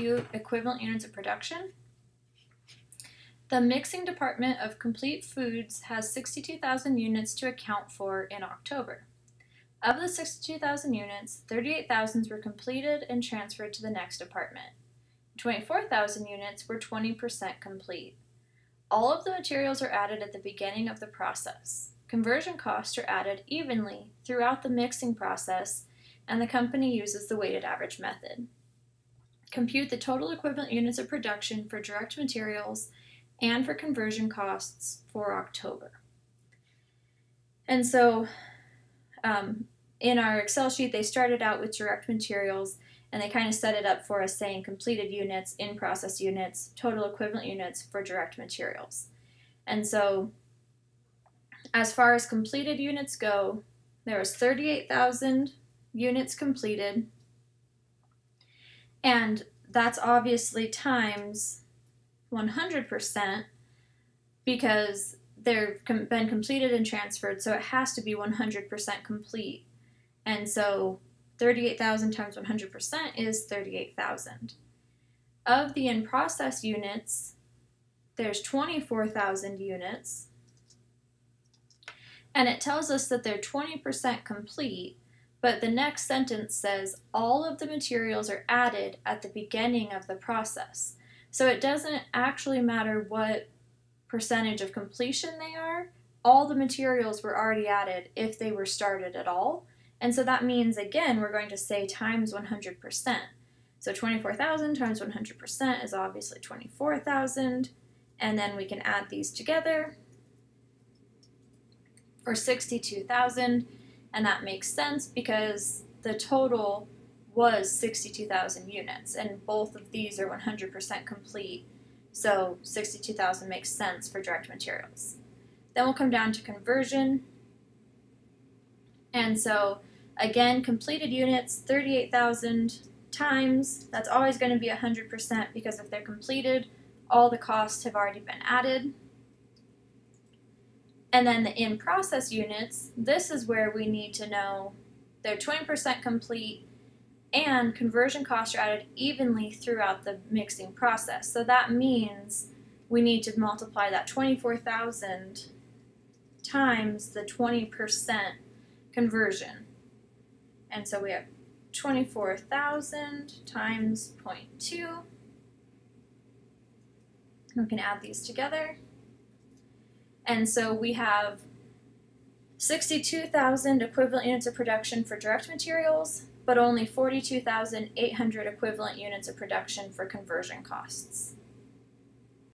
compute equivalent units of production. The mixing department of Complete Foods has 62,000 units to account for in October. Of the 62,000 units, 38,000 were completed and transferred to the next department. 24,000 units were 20% complete. All of the materials are added at the beginning of the process. Conversion costs are added evenly throughout the mixing process, and the company uses the weighted average method. Compute the total equivalent units of production for direct materials and for conversion costs for October. And so um, in our Excel sheet, they started out with direct materials and they kind of set it up for us saying completed units, in process units, total equivalent units for direct materials. And so as far as completed units go, there was 38,000 units completed. And that's obviously times 100% because they've been completed and transferred, so it has to be 100% complete. And so 38,000 times 100% is 38,000. Of the in process units, there's 24,000 units. And it tells us that they're 20% complete, but the next sentence says all of the materials are added at the beginning of the process. So it doesn't actually matter what percentage of completion they are, all the materials were already added if they were started at all. And so that means, again, we're going to say times 100%. So 24,000 times 100% is obviously 24,000. And then we can add these together for 62,000. And that makes sense because the total was 62,000 units. And both of these are 100% complete. So 62,000 makes sense for direct materials. Then we'll come down to conversion. And so Again, completed units, 38,000 times, that's always going to be 100% because if they're completed, all the costs have already been added. And then the in-process units, this is where we need to know they're 20% complete and conversion costs are added evenly throughout the mixing process. So that means we need to multiply that 24,000 times the 20% conversion. And so we have 24,000 times 0.2. We can add these together. And so we have 62,000 equivalent units of production for direct materials, but only 42,800 equivalent units of production for conversion costs.